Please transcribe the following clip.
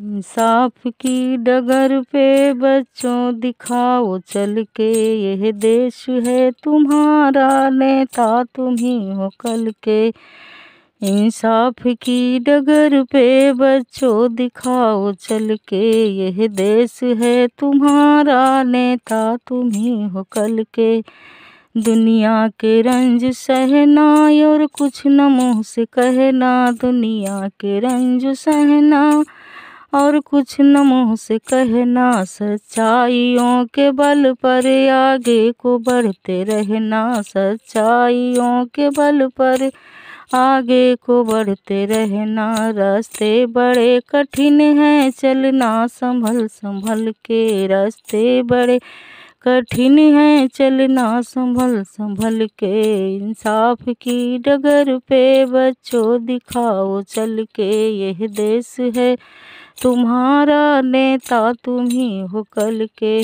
इंसाफ की डगर पे बच्चों दिखाओ चल के, यह देश है तुम्हारा, नेता तुम ही कल के। इंसाफ की डगर पे बच्चों दिखाओ चल के, यह देश है तुम्हारा, नेता तुम ही हो कल के। दुनिया के रंज सहना और कुछ न मुँह से कहना, दुनिया के रंज सहना। और कुछ न मुँह से कहना, सच्चाइयों के बल पर आगे को बढ़ते रहना, सच्चाइयों के बल पर आगे को बढ़ते रहना, रास्ते बड़े कठिन हैं, चलना संभल संभल के, रास्ते बड़े कठिन हैं, चलना संभल संभल के, इंसाफ की डगर पे बच्चों दिखाओ, चल के यह देश है तुम्हारा नेता तुम ही हो कल के।